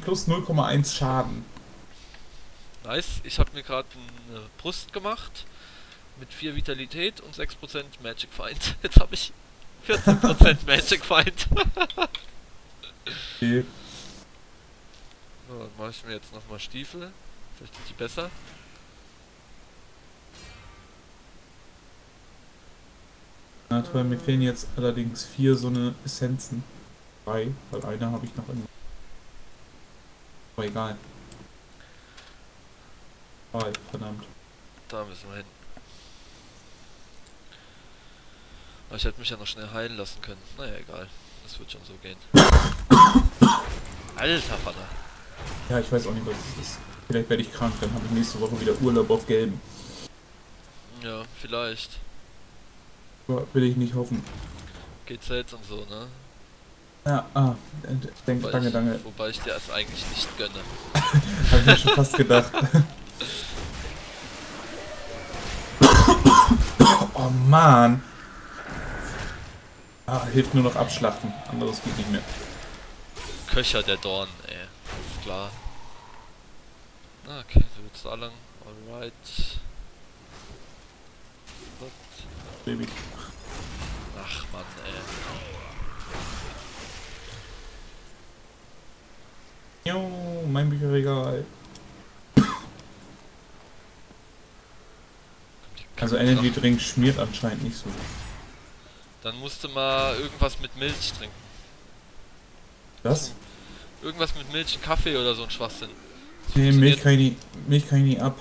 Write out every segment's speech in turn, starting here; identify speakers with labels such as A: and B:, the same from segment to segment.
A: plus 0,1 Schaden.
B: Nice. Ich habe mir gerade eine Brust gemacht mit 4 Vitalität und 6% Magic Find. Jetzt habe ich 14% Magic Find.
A: Okay.
B: So, dann mache ich mir jetzt nochmal Stiefel. Vielleicht sind die besser.
A: Na toll, mir fehlen jetzt allerdings vier so eine Essenzen. Drei, weil eine habe ich noch in. Aber egal. Drei, verdammt.
B: Da müssen wir hin. Aber ich hätte mich ja noch schnell heilen lassen können. Naja, egal. Das wird schon so gehen. Alter Vater.
A: Ja, ich weiß auch nicht, was es ist. Vielleicht werde ich krank, dann habe ich nächste Woche wieder Urlaub auf Gelben.
B: Ja, vielleicht.
A: Will ich nicht hoffen.
B: GZ und so, ne?
A: Ja, ah, äh, denk,
B: Wobei
A: danke,
B: ich,
A: danke.
B: Wobei ich dir das eigentlich nicht gönne.
A: Hab ich mir schon fast gedacht. oh Mann. Ah, hilft nur noch abschlachten. Anderes geht nicht mehr.
B: Köcher der Dorn, ey. Ist klar. Ah, okay, so wird's da lang. Alright.
A: Baby.
B: Ach Mann, ey.
A: Jo, mein Bücherregal. Also Energy Drink schmiert anscheinend nicht so.
B: Dann musste mal irgendwas mit Milch trinken.
A: Das?
B: Irgendwas mit Milch, Kaffee oder so ein Schwachsinn. Das
A: Nee, Milch kann ich nie, Milch kann ich nie ab.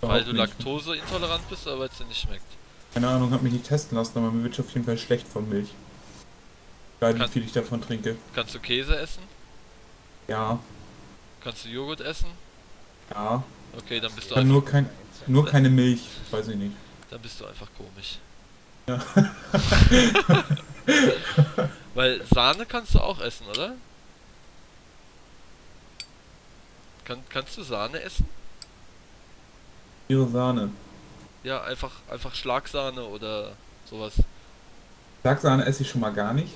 B: Weil
A: Überhaupt
B: du laktoseintolerant bist, aber weil es dir nicht schmeckt.
A: Keine Ahnung, hab mich nicht testen lassen, aber mir wird auf jeden Fall schlecht von Milch. Egal wie viel ich davon trinke.
B: Kannst du Käse essen?
A: Ja,
B: Kannst du Joghurt essen?
A: ja.
B: Okay, dann bist du einfach,
A: nur, kein, nur keine Milch, weiß ich nicht.
B: dann bist du einfach komisch.
A: Ja.
B: Weil Sahne kannst du auch essen, oder? Kann, kannst du Sahne essen?
A: Ihre Sahne.
B: Ja, einfach, einfach Schlagsahne oder sowas.
A: Schlagsahne esse ich schon mal gar nicht.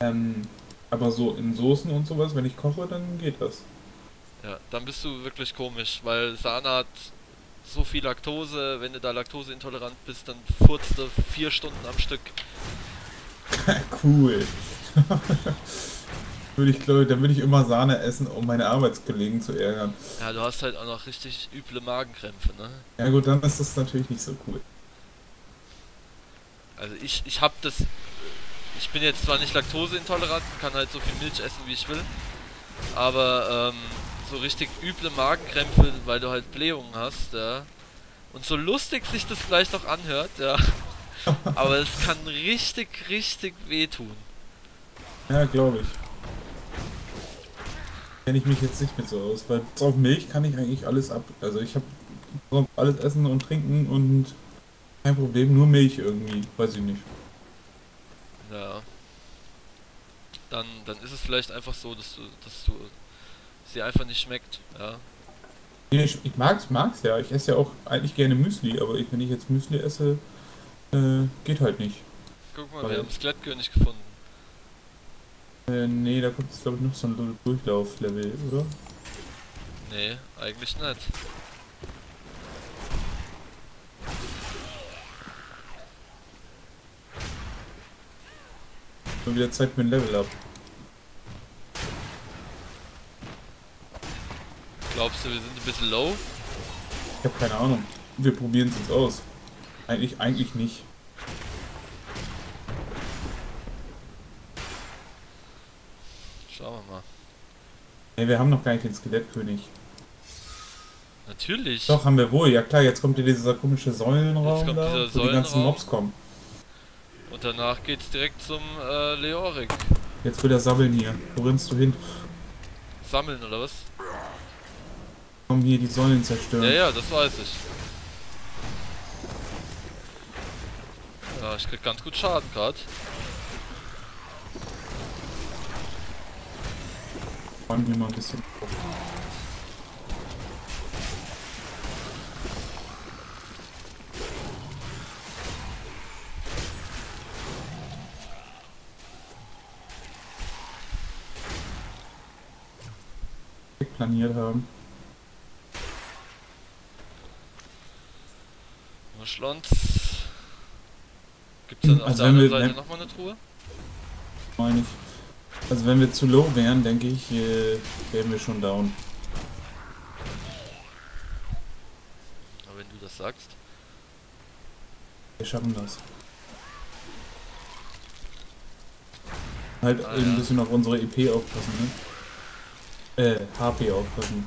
A: Ähm, aber so in Soßen und sowas, wenn ich koche, dann geht das.
B: Ja, dann bist du wirklich komisch, weil Sahne hat so viel Laktose, wenn du da laktoseintolerant bist, dann furzt du vier Stunden am Stück.
A: cool. würde ich glaube, dann würde ich immer Sahne essen, um meine Arbeitskollegen zu ärgern.
B: Ja, du hast halt auch noch richtig üble Magenkrämpfe, ne?
A: Ja gut, dann ist das natürlich nicht so cool.
B: Also ich, ich hab das. Ich bin jetzt zwar nicht laktoseintolerant, kann halt so viel Milch essen wie ich will, aber ähm, so richtig üble Magenkrämpfe, weil du halt Blähungen hast, ja. Und so lustig sich das vielleicht auch anhört, ja. aber es kann richtig, richtig wehtun.
A: Ja, glaube ich. Kenne ich mich jetzt nicht mit so aus, weil auf Milch kann ich eigentlich alles ab. Also ich habe alles essen und trinken und kein Problem, nur Milch irgendwie, weiß ich nicht.
B: Ja. Dann, dann ist es vielleicht einfach so, dass du, dass du sie einfach nicht schmeckt, ja.
A: Ich, ich mag's, mag's ja. Ich esse ja auch eigentlich gerne Müsli, aber ich, wenn ich jetzt Müsli esse, äh, geht halt nicht.
B: Guck mal,
A: Weil-
B: wir haben Skelettkönig gefunden.
A: Äh, nee, da kommt jetzt glaube ich noch so ein Durchlauflevel, oder?
B: Nee, eigentlich nicht.
A: Schon wieder Zeit für ein Level up.
B: Glaubst du, wir sind ein bisschen low?
A: Ich habe keine Ahnung. Wir probieren es jetzt aus. Eigentlich, eigentlich nicht.
B: Schauen wir mal.
A: Nee, wir haben noch gar nicht den Skelettkönig.
B: Natürlich.
A: Doch, haben wir wohl. Ja klar, jetzt kommt hier dieser komische Säulenraum da, wo die ganzen
B: Säulenraum.
A: Mobs kommen.
B: Und danach geht's direkt zum äh, Leorik.
A: Jetzt will er sammeln hier. Wo rennst du hin?
B: Sammeln oder was?
A: Komm hier die Säulen zerstören.
B: Ja, ja, das weiß ich. Ja, ich krieg ganz gut Schaden gerade.
A: Räumen wir mal ein bisschen. Planiert haben.
B: Muschlons. Gibt's dann auf
A: Also
B: der anderen Seite nochmal eine Truhe?
A: Meine ich. Also wenn wir zu low wären, denke ich, äh, wären wir schon down.
B: Aber wenn du das sagst.
A: Wir schaffen das. Halt
B: Ah,
A: ein
B: ja.
A: bisschen auf unsere EP aufpassen, ne? Äh, HP aufpassen.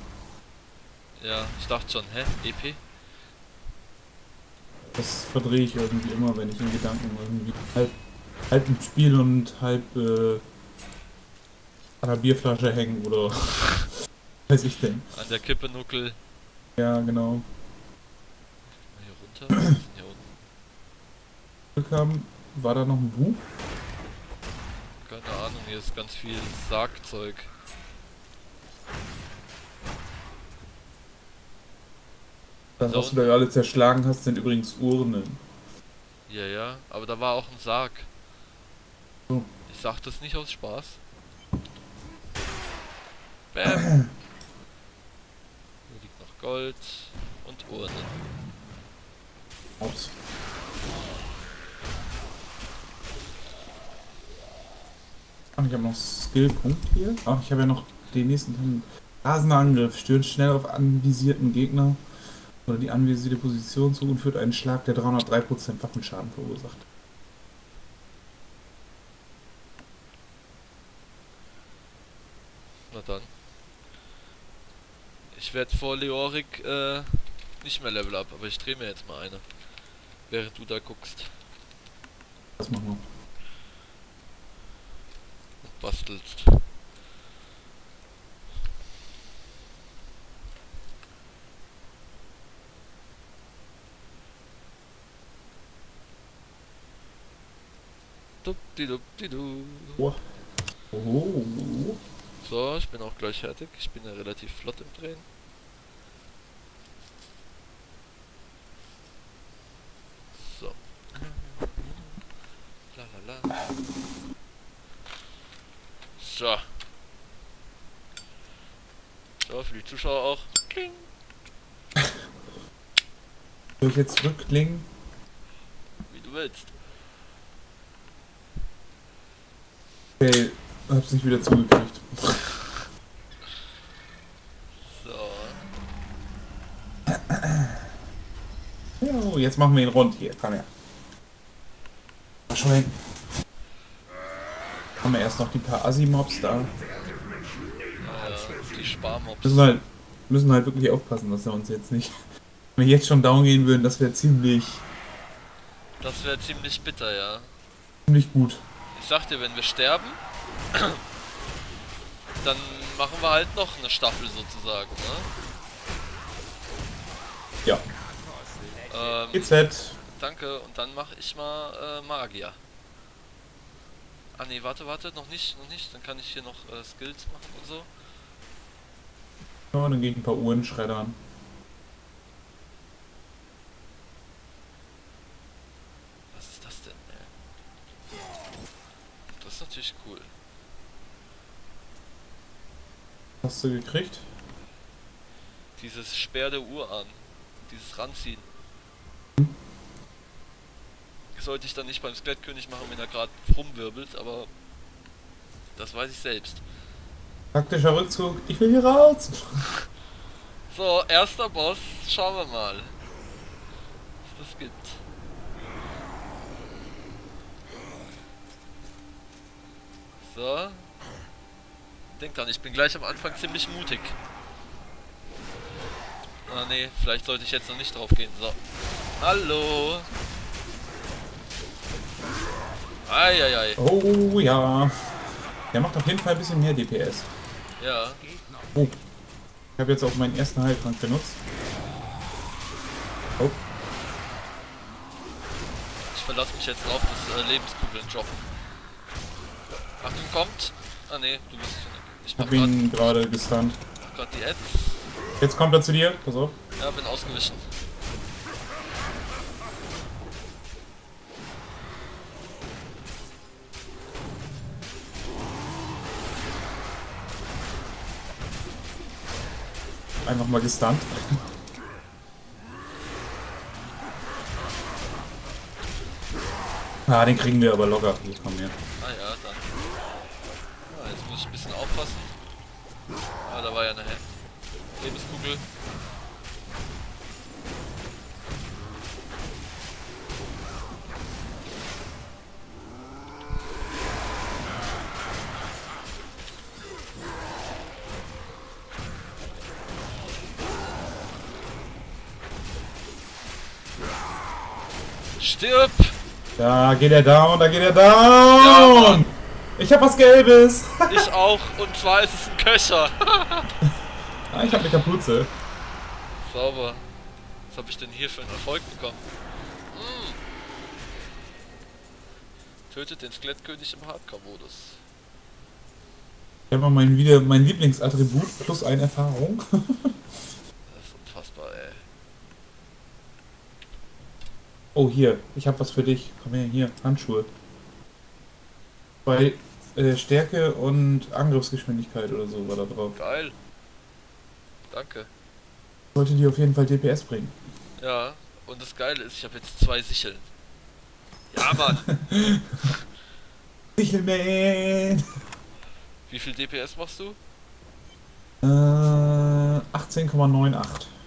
B: Ja, ich dachte schon, hä? EP?
A: Das verdrehe ich irgendwie immer, wenn ich in Gedanken irgendwie halb, halb im Spiel und halb äh, an der Bierflasche hängen oder weiß ich denn.
B: An der Kippe Nuckel.
A: Ja, genau.
B: Hier runter. Hier unten.
A: Glück haben, war da noch ein Buch?
B: Keine Ahnung, hier ist ganz viel Sargzeug.
A: Das,
B: Da
A: was du da gerade zerschlagen hast, sind übrigens Urnen.
B: Ja, ja, aber da war auch ein Sarg.
A: So.
B: Ich sag das nicht aus Spaß. Bam. Hier liegt noch Gold und Urnen.
A: Ups. Ach, ich habe noch Skillpunkt hier. Ach, ich habe ja noch den nächsten Teil. Rasender Angriff. Stößt schnell auf anvisierten Gegner oder die anvisierte Position zu und führt einen Schlag, der 303% Waffenschaden verursacht.
B: Na dann. Ich werde vor Leorik äh, nicht mehr Level up, aber ich drehe mir jetzt mal eine. Während du da guckst
A: Das machen wir.
B: und bastelst. Dupdidup-didu.
A: Oh.
B: So, ich bin auch gleich fertig. Ich bin ja relativ flott im Drehen. So. La la la. So. So, für die Zuschauer auch. Kling.
A: Soll ich jetzt zurückklingen?
B: Wie du willst.
A: Okay, hab's nicht wieder zugekriegt.
B: So.
A: Jo, jetzt machen wir ihn rund hier. Komm her. Schon hin. Haben wir erst noch die paar Assi-Mobs da.
B: Äh, die Sparmobs.
A: Müssen halt, müssen halt wirklich aufpassen, dass wir uns jetzt nicht. Wenn wir jetzt schon down gehen würden, das wäre ziemlich,
B: Das wäre ziemlich bitter, ja.
A: ziemlich gut.
B: Ich sag dir, wenn wir sterben, dann machen wir halt noch eine Staffel sozusagen, ne?
A: Ja.
B: Ähm,
A: GZ.
B: danke, und dann mache ich mal äh, Magier. Ah ne, warte, warte, noch nicht, noch nicht. Dann kann ich hier noch äh, Skills machen und so.
A: Ja, dann gehe ich ein paar Uhren schreddern.
B: Was ist das denn, ey? Das ist natürlich cool.
A: Hast du gekriegt?
B: Dieses Sperr der Uhr an. Dieses Ranziehen. Sollte ich dann nicht beim Skelettkönig machen, wenn er gerade rumwirbelt, aber das weiß ich selbst.
A: Taktischer Rückzug. Ich will hier raus.
B: So, erster Boss, schauen wir mal, was das gibt. So. Denk dran, ich bin gleich am Anfang ziemlich mutig. Ah nee, vielleicht sollte ich jetzt noch nicht drauf gehen. So. Hallo. Eieiei.
A: Oh ja. Der macht auf jeden Fall ein bisschen mehr DPS.
B: Ja.
A: Oh. Ich habe jetzt auch meinen ersten Heiltrank benutzt. Oh.
B: Ich verlasse mich jetzt drauf, dass äh, Lebenskugeln droppen. Achtung, kommt! Ah ne, du bist. Ich
A: habe ihn gerade gestunt.
B: gerade die Ads.
A: Jetzt kommt er zu dir. Pass auf.
B: Ja, bin ausgewichen.
A: einfach mal gestunt. Ah, den kriegen wir aber locker. Hier, komm her.
B: Ah ja, dann. Ah, jetzt muss ich ein bisschen aufpassen. Ah, da war ja eine Lebenskugel. Stirb!
A: Da geht er down, da geht er
B: Ja,
A: down!
B: Mann.
A: ich hab was Gelbes!
B: Ich auch, und zwar ist es Köcher.
A: ah, ich hab eine Kapuze.
B: Sauber. Was habe ich denn hier für einen Erfolg bekommen? Mm. Tötet den Skelettkönig im Hardcore-Modus.
A: Ich hab mal mein, wieder mein Lieblingsattribut plus eine Erfahrung.
B: Das ist unfassbar, ey.
A: Oh, hier, ich hab was für dich. Komm her, hier, Handschuhe. Bei äh, Stärke und Angriffsgeschwindigkeit oder so war da drauf.
B: Geil. Danke.
A: Sollte die auf jeden Fall DPS bringen.
B: Ja, und das Geile ist, ich habe jetzt zwei Sicheln. Ja, Mann.
A: Sichelman!
B: Wie viel DPS machst du?
A: Äh, 18,98.
B: Ja,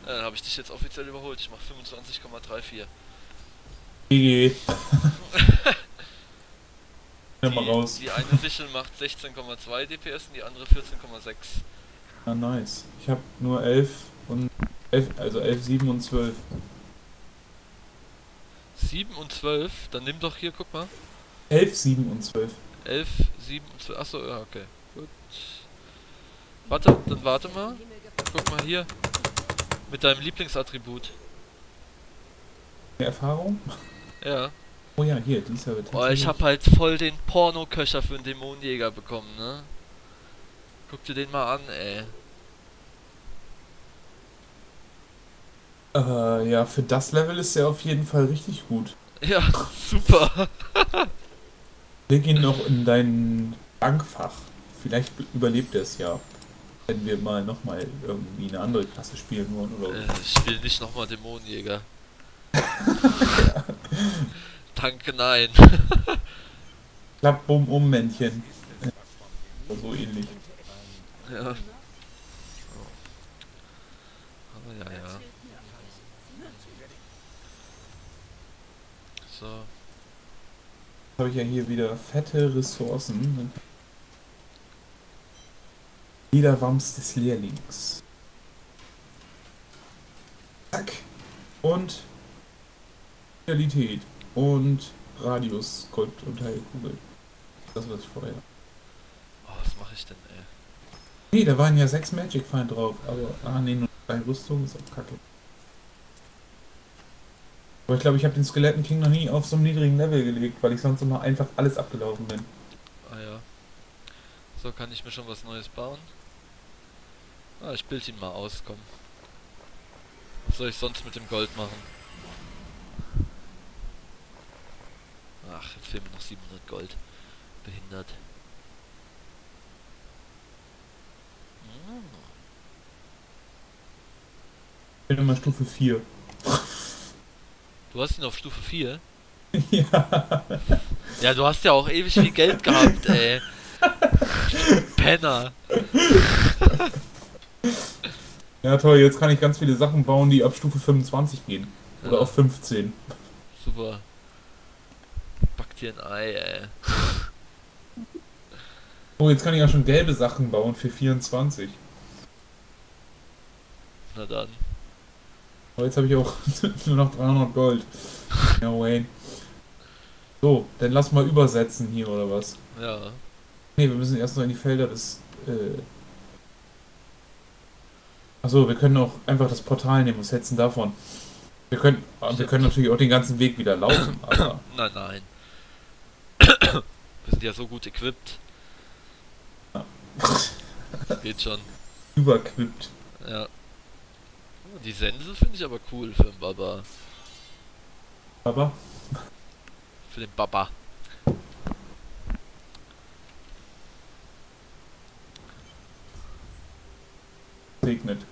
B: dann habe ich dich jetzt offiziell überholt. Ich mache 25,34.
A: GG. Ja, mal
B: Die,
A: raus.
B: die eine Sichel macht 16,2 DPS und die andere 14,6.
A: Ah, nice. Ich hab nur 11 und 11, also 11, 7 und 12.
B: 7 und 12, dann nimm doch hier, guck mal.
A: 11, 7 und 12.
B: 11, 7 und 12. Achso, ja, okay. Gut. Warte, dann warte mal. Guck mal hier. Mit deinem Lieblingsattribut.
A: Erfahrung?
B: Ja.
A: Oh ja, hier, die ist aber
B: Oh, ich hab halt voll den Pornoköcher für einen Dämonenjäger bekommen, ne? Guck dir den mal an, ey.
A: Äh, ja, für das Level ist er auf jeden Fall richtig gut.
B: Ja, super.
A: Leg ihn noch in dein Bankfach. Vielleicht überlebt er es ja. Wenn wir mal nochmal irgendwie eine andere Klasse spielen wollen oder
B: Äh, ich will nicht nochmal Dämonenjäger. Danke, nein.
A: Klapp, bumm, um, Männchen. So ähnlich.
B: Ja. Aber ja, ja. So.
A: Jetzt habe ich ja hier wieder fette Ressourcen. Lederwams des Lehrlings. Zack. Und Realität. Und Radius, Gold und Heilkugel. Das was ich vorher.
B: Oh, was mache ich denn, ey?
A: Nee, da waren ja sechs Magic Find drauf, aber ah nee, nur drei Rüstungen ist auch kacke. Aber ich glaube, ich habe den Skeletten King noch nie auf so einem niedrigen Level gelegt, weil ich sonst immer einfach alles abgelaufen bin.
B: Ah ja. So, kann ich mir schon was Neues bauen? Ah, ich bild ihn mal aus, komm. Was soll ich sonst mit dem Gold machen? Ach, jetzt fehlen mir noch 700 Gold. Behindert. Hm.
A: Ich bin immer Stufe 4.
B: Du hast ihn auf Stufe 4?
A: ja.
B: Ja, du hast ja auch ewig viel Geld gehabt, ey. Penner.
A: Ja toll, jetzt kann ich ganz viele Sachen bauen, die ab Stufe 25 gehen. Oder
B: Ja.
A: auf 15.
B: Super. Dir ein Ei, ey.
A: Oh, jetzt kann ich auch schon gelbe Sachen bauen für 24.
B: Na dann.
A: Aber jetzt habe ich auch nur noch 300 Gold. Ja, Wayne. So, dann lass mal übersetzen hier oder was?
B: Ja.
A: Ne, wir müssen erst noch in die Felder des. Äh Achso, wir können auch einfach das Portal nehmen. Was hältst du denn davon? Wir können, wir können natürlich auch den ganzen Weg wieder laufen, aber.
B: Nein, nein. Sind ja so gut equipped. Geht schon.
A: überquippt.
B: Ja. Die Sense finde ich aber cool für den Baba.
A: Aber
B: Für den Baba.
A: regnet.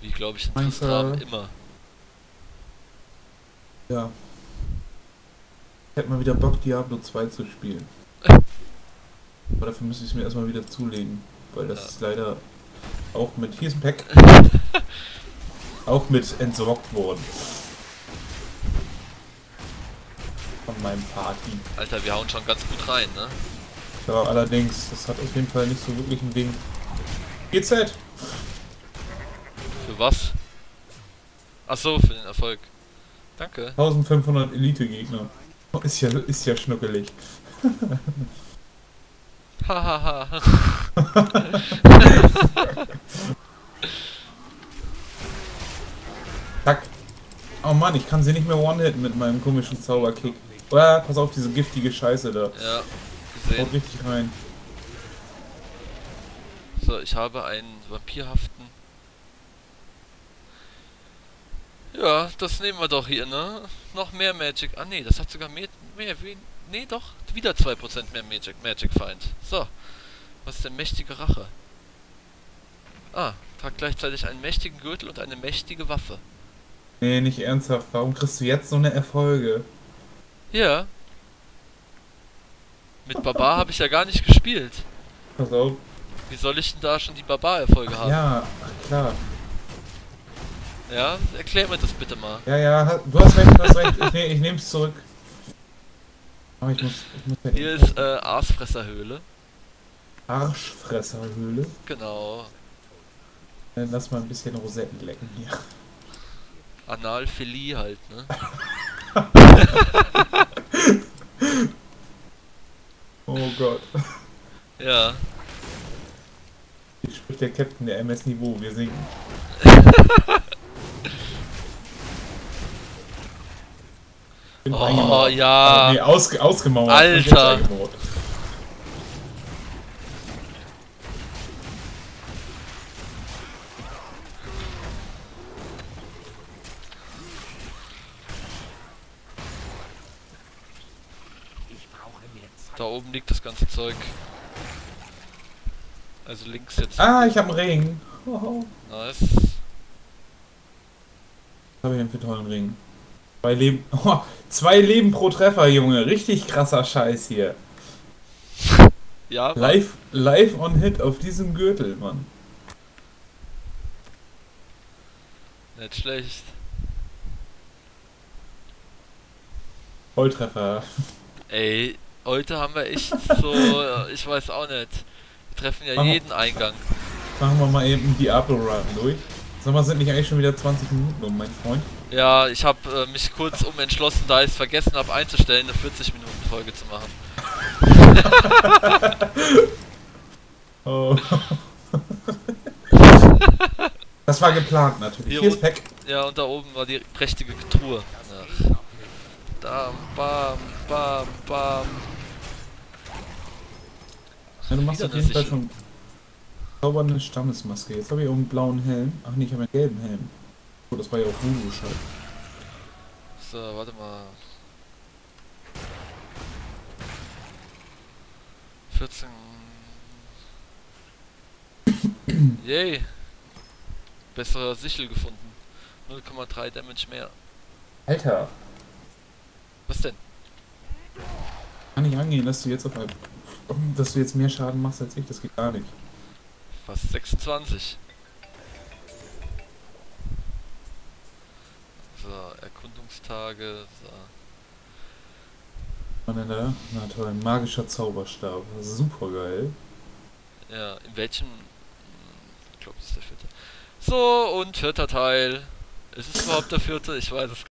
B: Wie glaube ich in Tristram immer.
A: Ja. Hätte mal wieder Bock, Diablo 2 zu spielen. Aber dafür müsste ich es mir erstmal wieder zulegen. Weil das
B: Ja.
A: ist leider auch mit. Hier ist ein Pack. auch mit entsorgt worden. Von meinem Party.
B: Alter, wir hauen schon ganz gut rein, ne?
A: Ja, allerdings, das hat auf jeden Fall nicht so wirklich ein Ding. GZ!
B: Für was? Ach so, für den Erfolg. Danke.
A: 1500 Elite-Gegner. Oh, Ist ja, ist ja schnuckelig.
B: Hahaha.
A: Zack. Oh Mann, ich kann sie nicht mehr one-hitten mit meinem komischen Zauberkick. Ah, pass auf, diese giftige Scheiße da.
B: ja,
A: Haut
B: gesehen.
A: richtig rein.
B: So, ich habe einen vampirhaften. Ja, das nehmen wir doch hier, ne? Noch mehr Magic. Ah nee, das hat sogar mehr, mehr nee doch, wieder 2% mehr Magic, Magic Feind. So. Was ist denn mächtige Rache? Ah, tragt gleichzeitig einen mächtigen Gürtel und eine mächtige Waffe.
A: Nee, nicht ernsthaft. Warum kriegst du jetzt so eine Erfolge?
B: Ja. Mit Barbar habe ich ja gar nicht gespielt.
A: Pass auf.
B: Wie soll ich denn da schon die Barbar-Erfolge haben?
A: Ja, ach klar.
B: Ja? Erklär mir das bitte mal.
A: Ja, ja, du hast recht, du hast recht. Ich, ne, ich nehm's zurück. Aber ich muss, ich muss ja
B: Hier ist äh, Aasfresserhöhle.
A: Arschfresserhöhle.
B: Genau.
A: Dann lass mal ein bisschen Rosetten lecken hier.
B: Analphilie halt, ne?
A: Oh Gott.
B: Ja.
A: Hier spricht der Captain der MS Niveau, wir singen.
B: Oh, ja.
A: Oh, nee, ausge, ausgemauert.
B: Alter. Da oben liegt das ganze Zeug. Also links jetzt.
A: Ah, ich hab einen Ring. Oh,
B: Nice.
A: Was habe ich denn für tollen Ring? Zwei Leben. Oh, zwei Leben pro Treffer, Junge. Richtig krasser Scheiß hier.
B: Ja,
A: Live, live on Hit auf diesem Gürtel, Mann.
B: nicht schlecht.
A: Volltreffer.
B: Ey, heute haben wir echt so, ich weiß auch nicht. Wir treffen ja
A: Mach mal.
B: jeden Eingang.
A: Machen wir mal eben die Apple Run durch. Sag mal, sind nicht eigentlich schon wieder 20 Minuten um, mein Freund?
B: Ja, ich habe äh, mich kurz um entschlossen, da ich es vergessen habe einzustellen, eine 40 Minuten Folge zu machen.
A: Oh. Das war geplant natürlich.
B: Hier
A: Hier ist Pack.
B: Ja, und da oben war die prächtige Truhe. Ach. Bam, bam, bam, bam.
A: Ja, du machst auf jeden Fall schon zaubernde Stammesmaske. Jetzt habe ich auch einen blauen Helm. Ach nee, ich habe einen gelben Helm. Oh, das war ja auch Voodoo Scheiß.
B: So, warte mal. 14. Yay. Bessere Sichel gefunden. 0,3 Damage mehr.
A: Alter,
B: Was denn?
A: kann nicht angehen, dass du jetzt auf ein, dass du jetzt mehr Schaden machst als ich. Das geht gar nicht.
B: Fast 26. So, Erkundungstage. So.
A: Da? Na toll, ein magischer Zauberstab. Super geil.
B: Ja, in welchem. Ich glaube, das ist der vierte. So, und vierter Teil. Ist es überhaupt der vierte? Ich weiß es